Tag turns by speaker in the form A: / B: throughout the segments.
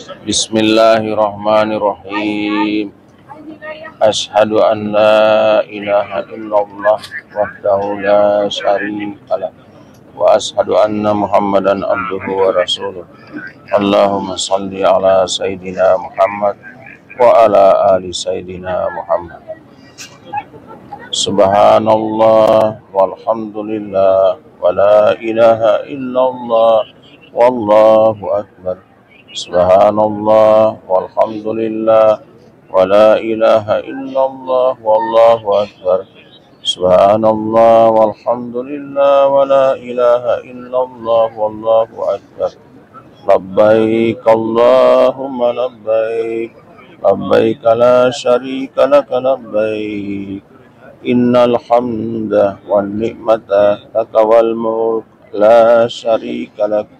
A: Bismillahirrahmanirrahim. Ashadu an la ilaha illallah Wahdahu la syarikala Wa ashadu anna muhammadan abduhu wa rasuluh. Allahumma salli ala sayyidina muhammad Wa ala ali sayyidina muhammad. Subhanallah walhamdulillah Wa la ilaha illallah Wallahu akbar. سبحان الله والحمد لله ولا إله إلا الله والله أكبر. سبحان الله والحمد لله ولا إله إلا الله والله أكبر. لبيك اللهم لبيك لبيك لا شريك لك لبيك. إن الحمد والنعمة لك والملك لا شريك لك.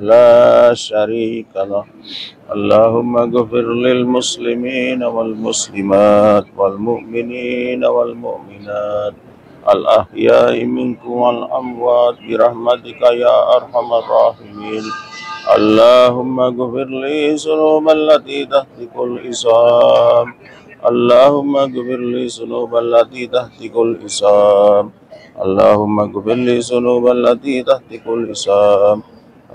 A: لا شريك له. اللهم اغفر للمسلمين والمسلمات والمؤمنين والمؤمنات الأحياء منكم والأموات برحمتك يا أرحم الراحمين. اللهم اغفر لي ذنوب التي تهتك الإسام اللهم اغفر لي ذنوب التي تهتك الإسام اللهم اغفر لي ذنوب التي تهتك الإسام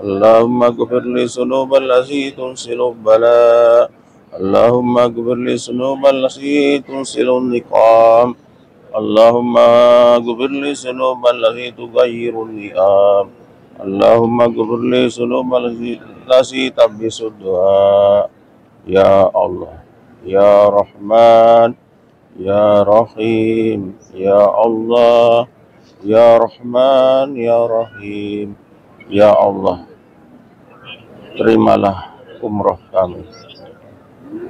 A: اللهم اغفر لي ذنوب التي تنسل البلاء. اللهم اغفر لي ذنوب التي تنسل النقام. اللهم اغفر لي ذنوب التي تغير النعام اللهم اغفر لي ذنوب التي تبس الدعاء. يا الله يا رحمن يا رحيم يا الله يا رحمن يا رحيم. يا الله. Terimalah umroh kami.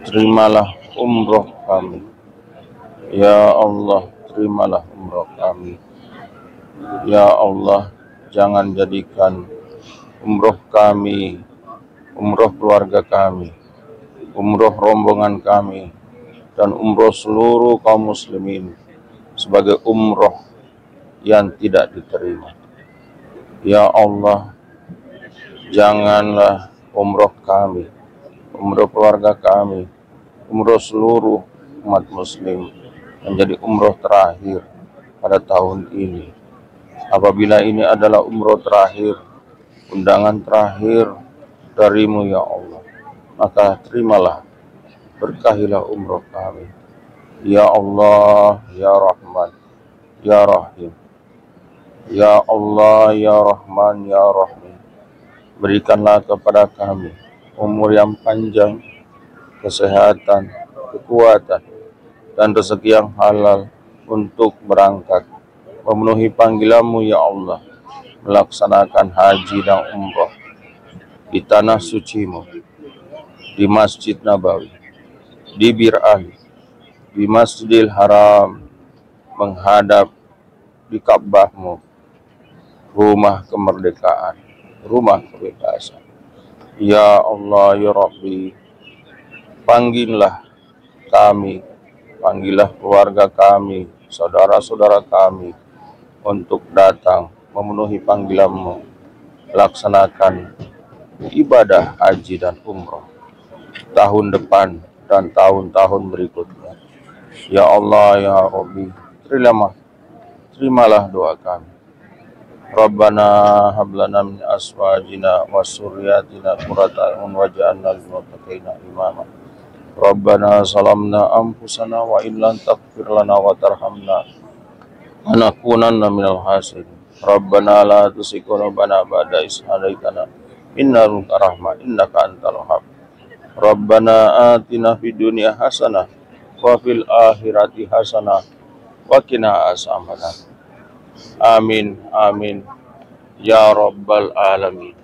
A: Terimalah umroh kami. Ya Allah, terimalah umroh kami. Ya Allah, jangan jadikan umroh kami, umroh keluarga kami, umroh rombongan kami, dan umroh seluruh kaum muslimin sebagai umroh yang tidak diterima. Ya Allah, janganlah umroh kami, umroh keluarga kami, umroh seluruh umat muslim menjadi umroh terakhir pada tahun ini. Apabila ini adalah umroh terakhir, undangan terakhir darimu ya Allah, maka terimalah, berkahilah umroh kami. Ya Allah, Ya Rahman, Ya Rahim. Ya Allah, Ya Rahman, Ya Rahim berikanlah kepada kami umur yang panjang, kesehatan, kekuatan, dan rezeki yang halal untuk berangkat. Memenuhi panggilanmu ya Allah. Melaksanakan haji dan umrah di tanah sucimu di Masjid Nabawi di Bir Ali di Masjidil Haram menghadap di Ka'bahmu rumah kemerdekaan rumah kebebasan. Ya Allah, Ya Rabbi, panggillah kami, panggillah keluarga kami, saudara-saudara kami, untuk datang memenuhi panggilanmu, laksanakan ibadah haji dan umroh tahun depan dan tahun-tahun berikutnya. Ya Allah, Ya Rabbi, terimalah, terimalah doa kami. Rabbana hablana min aswajina wa suryatina qurrata a'yun waj'alna lil muttaqina imama. Rabbana salamna anfusana wa in lam taghfir lana wa tarhamna lanakunanna minal khasirin. Rabbana la tuzigh qulubana ba'da idh hadaytana innaka rahmah innaka antal wahhab. Rabbana atina fid dunya hasanah wa fil akhirati آمين آمين. يا رب العالمين.